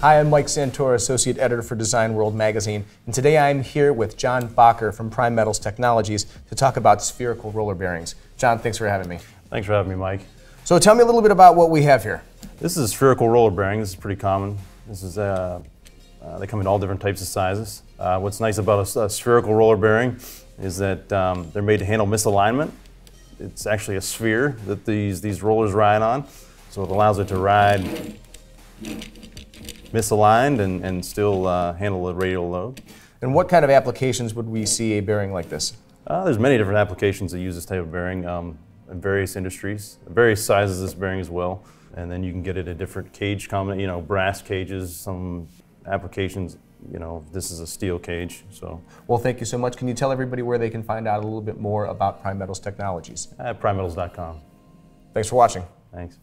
Hi, I'm Mike Santora, Associate Editor for Design World Magazine, and today I'm here with John Bacher from Primetals Technologies to talk about spherical roller bearings. John, thanks for having me. Thanks for having me, Mike. So tell me a little bit about what we have here. This is a spherical roller bearing. This is pretty common. This is uh, uh, they come in all different types of sizes. Uh, what's nice about a, a, spherical roller bearing is that um, they're made to handle misalignment. It's actually a sphere that these these rollers ride on, so it allows it to ride misaligned and, and still uh, handle the radial load. And what kind of applications would we see a bearing like this? Uh, there's many different applications that use this type of bearing um, in various industries, various sizes of this bearing as well. And then you can get it a different cage combination, you know, brass cages, some applications, you know, this is a steel cage. So, well, thank you so much. Can you tell everybody where they can find out a little bit more about Primetals Technologies? At primetals.com. Thanks for watching. Thanks.